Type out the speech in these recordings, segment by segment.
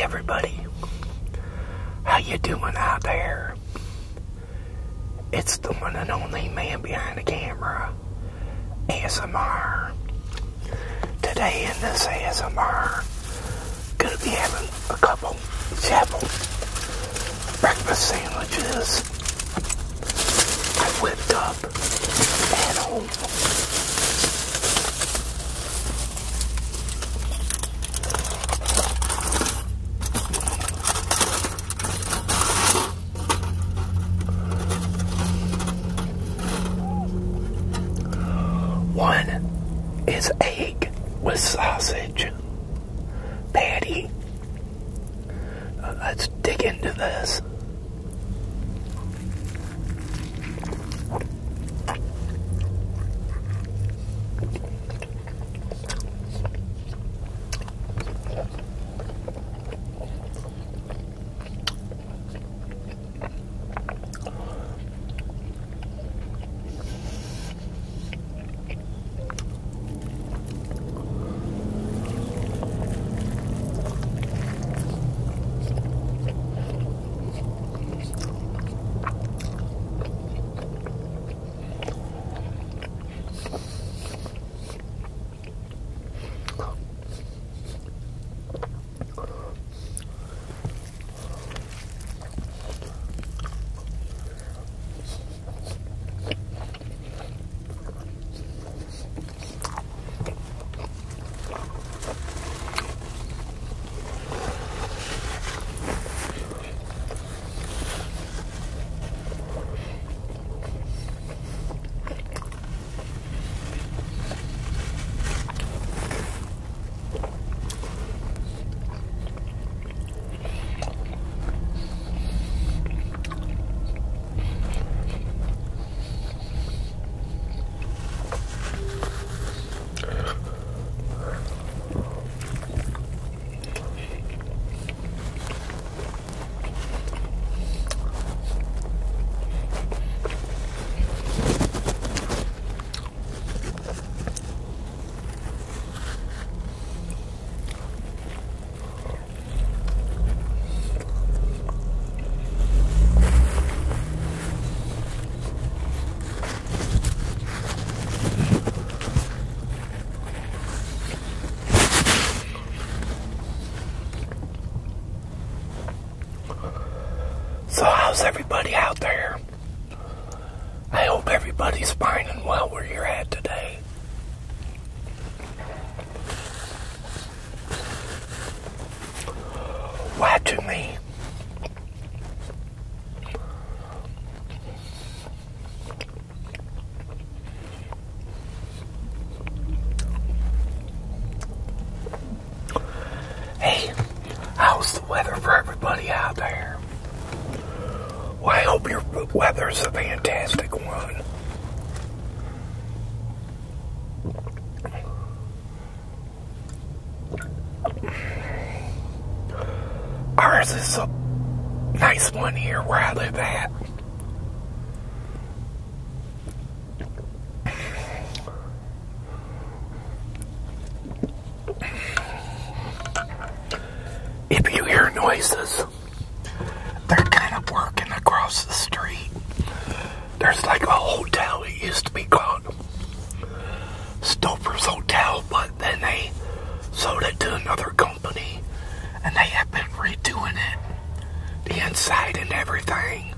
Everybody, how you doing out there? It's the one and only man behind the camera, ASMR. Today in this ASMR, gonna be having a couple several breakfast sandwiches I whipped up at home. One is egg with sausage Uh, let's dig into this. Everybody out there? I hope everybody's fine and well where you're at today. Watching me. Hey, how's the weather for everybody out there? Well, I hope your weather's a fantastic one. Ours is a nice one here where I live at. If you hear noises, they're kind of working across the street. There's like a hotel, it used to be called Stover's Hotel, but then they sold it to another and they have been redoing it, the inside and everything.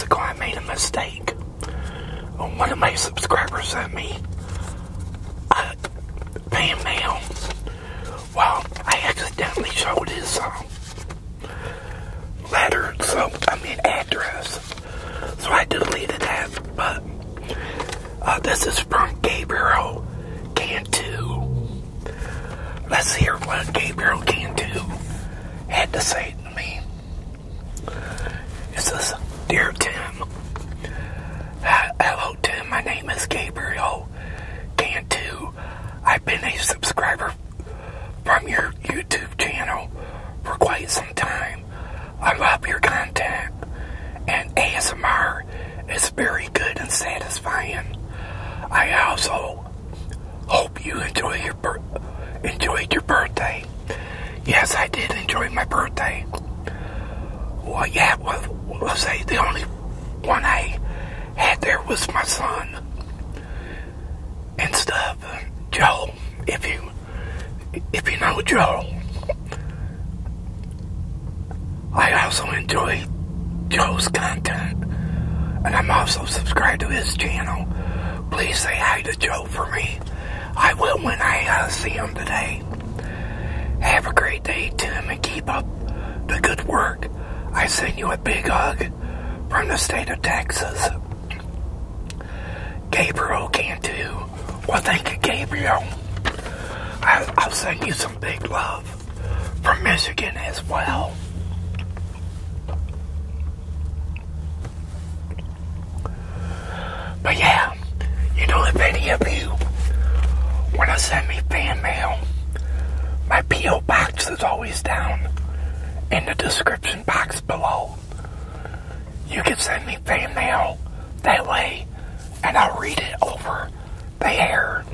Ago I made a mistake. One of my subscribers sent me a fan mail. Well, I accidentally showed his um, letter, so I mean address. So I deleted that, but uh, this is from Gabriel Cantu. Let's hear what Gabriel Cantu had to say to me. It says, Dear Tim, hello Tim, my name is Gabriel Cantu. I've been a subscriber from your YouTube channel for quite some time. I love your content, and ASMR is very good and satisfying. I also hope you enjoy your enjoyed your birthday. Yes, I did enjoy my birthday. Well, yeah, well, let's say the only one I had there was my son and stuff. Joe, if you if you know Joe, I also enjoy Joe's content, and I'm also subscribed to his channel. Please say hi to Joe for me. I will when I uh, see him today. Have a great day, Tim, and keep up the good work. I send you a big hug from the state of Texas. Gabriel Cantu. Well, thank you, Gabriel. I, I'll send you some big love from Michigan as well. But yeah, you know, if any of you want to send me fan mail, my P.O. box is always down in the description box below. You can send me fan mail that way, and I'll read it over the air.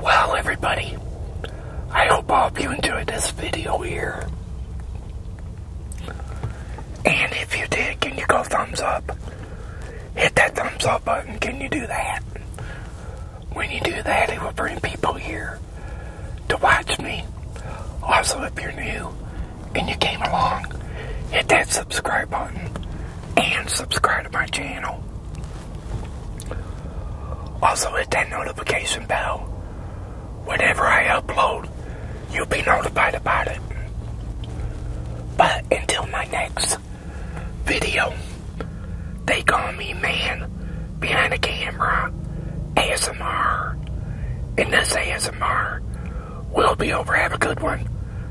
Well, everybody, I hope all of you enjoyed this video here. And if you did, can you go thumbs up? Hit that thumbs up button. Can you do that? When you do that, it will bring people here to watch me. Also, if you're new and you came along, hit that subscribe button and subscribe to my channel. Also, hit that notification bell. Whenever I upload, you'll be notified about it. But until my next video, they call me man behind the camera ASMR. And this ASMR will be over. Have a good one.